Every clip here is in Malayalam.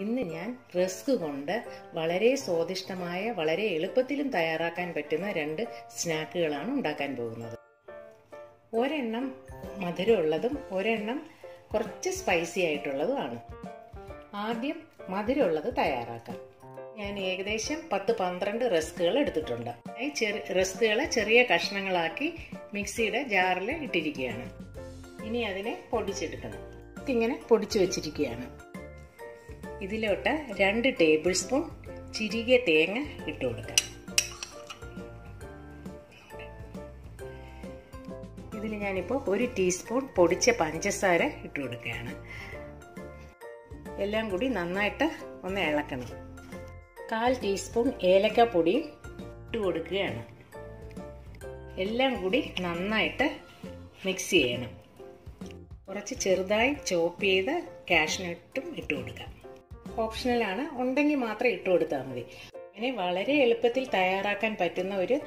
ഇന്ന് ഞാൻ റസ്ക് കൊണ്ട് വളരെ സ്വാദിഷ്ടമായ വളരെ എളുപ്പത്തിലും തയ്യാറാക്കാൻ പറ്റുന്ന രണ്ട് സ്നാക്കുകളാണ് ഉണ്ടാക്കാൻ പോകുന്നത്. ഒരെണ്ണം മധുരമുള്ളതും ഒരെണ്ണം കുറച്ച് സ്പൈസി ആയിട്ടുള്ളതുമാണ്. ആദ്യം മധുരമുള്ളത് തയ്യാറാക്കാം. ഞാൻ ഏകദേശം പത്ത് പന്ത്രണ്ട് റസ്കുകൾ എടുത്തിട്ടുണ്ട്. ഈ ചെറു റസ്കുകളെ ചെറിയ കഷ്ണങ്ങളാക്കി മിക്സിയുടെ ജാറിൽ ഇട്ടിരിക്കുകയാണ്. ഇനി അതിനെ പൊടിച്ചെടുക്കണം. ഇങ്ങനെ പൊടിച്ചു വെച്ചിരിക്കുകയാണ്. ഇതിലോട്ട് രണ്ട് ടേബിൾ സ്പൂൺ ചിരികിയ തേങ്ങ ഇട്ട് കൊടുക്കാം. ഇതിൽ ഞാനിപ്പോൾ ഒരു ടീസ്പൂൺ പൊടിച്ച പഞ്ചസാര ഇട്ട് കൊടുക്കുകയാണ്. എല്ലാം കൂടി നന്നായിട്ട് ഒന്ന് ഇളക്കണം. കാൽ ടീസ്പൂൺ ഏലക്കപ്പൊടി ഇട്ട് കൊടുക്കുകയാണ്. എല്ലാം കൂടി നന്നായിട്ട് മിക്സ് ചെയ്യണം. കുറച്ച് ചെറുതായി ചോപ്പ് ചെയ്ത് കാഷ്നട്ടും ഇട്ട് കൊടുക്കാം. ഓപ്ഷണലാണ് ഉണ്ടെങ്കിൽ മാത്രം ഇട്ട് കൊടുത്താൽ മതി. അങ്ങനെ വളരെ എളുപ്പത്തിൽ തയ്യാറാക്കാൻ പറ്റുന്ന ഒരു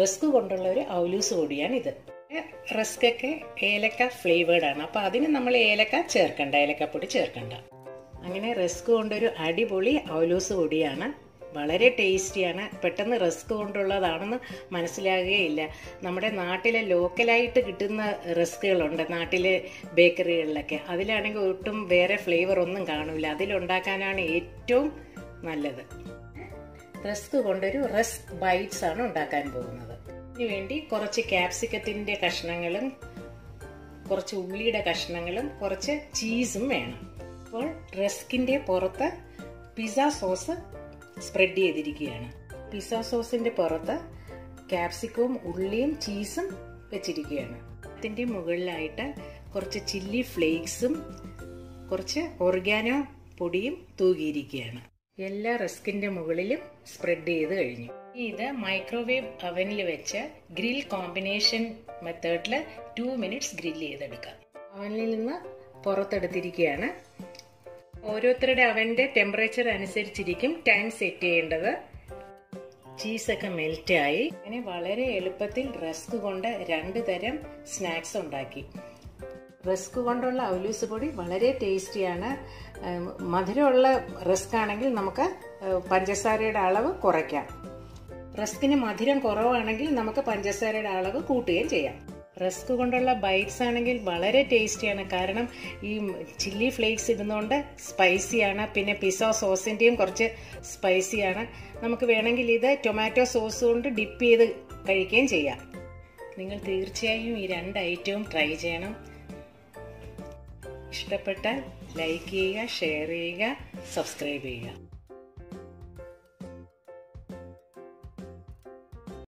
റിസ്ക് കൊണ്ടുള്ള ഒരു ഔലൂസ് കൂടിയാണ് ഇത്. റിസ്ക് ഒക്കെ ഏലക്ക ഫ്ലേവേർഡ് ആണ്. അപ്പോൾ അതിന് നമ്മൾ ഏലക്ക ചേർക്കണ്ട. ഏലക്കപ്പൊടി ചേർക്കണ്ട. അങ്ങനെ റിസ്ക് കൊണ്ടൊരു അടിപൊളി ഔലൂസ് പൊടിയാണ് വളരെ ടേസ്റ്റിയാണ്. പെട്ടെന്ന് റസ്ക് കൊണ്ടുള്ളതാണെന്ന് മനസ്സിലാകുകയില്ല. നമ്മുടെ നാട്ടിലെ ലോക്കലായിട്ട് കിട്ടുന്ന റസ്കുകളുണ്ട്. നാട്ടിലെ ബേക്കറികളിലൊക്കെ. അതിലാണെങ്കിൽ ഒട്ടും വേറെ ഫ്ലേവർ ഒന്നും കാണില്ല അതിലുണ്ടാക്കാനാണ് ഏറ്റവും നല്ലത്. റസ്ക് കൊണ്ടൊരു റസ്ക് ബൈറ്റ്സ് ആണ് ഉണ്ടാക്കാൻ പോകുന്നത്. ഇതിനുവേണ്ടി കുറച്ച് ക്യാപ്സിക്കത്തിന്റെ കഷ്ണങ്ങളും കുറച്ച് ഉള്ളിയുടെ കഷ്ണങ്ങളും കുറച്ച് ചീസും വേണം. അപ്പോൾ റസ്കിന്റെ പുറത്ത് പിസ്സ സോസ് സ്പ്രെഡ് ചെയ്തിരിക്കുകയാണ്. പിസ്സ സോസിന്റെ പുറത്ത് ക്യാപ്സിക്കവും ഉള്ളിയും ചീസും വെച്ചിരിക്കുകയാണ്. അതിന്റെ മുകളിലായിട്ട് കുറച്ച് ചില്ലി ഫ്ലേക്സും കുറച്ച് ഓർഗാനോ പൊടിയും തൂകിയിരിക്കുകയാണ്. എല്ലാ റെസ്കിന്റെ മുകളിലും സ്പ്രെഡ് ചെയ്ത് കഴിഞ്ഞു. ഇത് മൈക്രോവേവ് അവനിൽ വെച്ച് ഗ്രിൽ കോമ്പിനേഷൻ മെത്തേഡിൽ ടു മിനിറ്റ്സ് ഗ്രിൽ ചെയ്തെടുക്കാം. അവനിൽ നിന്ന് പുറത്തെടുത്തിരിക്കുകയാണ്. ഓരോരുത്തരുടെ അവന്റെ ടെമ്പറേച്ചർ അനുസരിച്ചിരിക്കും ടൈം സെറ്റ് ചെയ്യേണ്ടത്. ചീസൊക്കെ മെൽറ്റായി അങ്ങനെ വളരെ എളുപ്പത്തിൽ റസ്ക് കൊണ്ട് രണ്ട് തരം സ്നാക്സ് ഉണ്ടാക്കി. റസ്ക് കൊണ്ടുള്ള ഔലൂസ് പൊടി വളരെ ടേസ്റ്റിയാണ് മധുരമുള്ള റസ്ക് ആണെങ്കിൽ നമുക്ക് പഞ്ചസാരയുടെ അളവ് കുറയ്ക്കാം. റസ്കിന് മധുരം കുറവാണെങ്കിൽ നമുക്ക് പഞ്ചസാരയുടെ അളവ് കൂട്ടുകയും ചെയ്യാം. റസ്ക് കൊണ്ടുള്ള ബൈറ്റ്സ് ആണെങ്കിൽ വളരെ ടേസ്റ്റിയാണ്. കാരണം ഈ ചില്ലി ഫ്ലേക്സ് ഇടുന്നതുകൊണ്ട് സ്പൈസിയാണ്. പിന്നെ പിസ സോസിന്റെയും കുറച്ച് സ്പൈസിയാണ്. നമുക്ക് വേണമെങ്കിൽ ഇത് ടൊമാറ്റോ സോസ് കൊണ്ട് ഡിപ്പ് ചെയ്ത് കഴിക്കുകയും ചെയ്യാം. നിങ്ങൾ തീർച്ചയായും ഈ രണ്ട് ഐറ്റവും ട്രൈ ചെയ്യണം. ഇഷ്ടപ്പെട്ടാൽ ലൈക്ക് ചെയ്യുക ഷെയർ ചെയ്യുക സബ്സ്ക്രൈബ് ചെയ്യുക.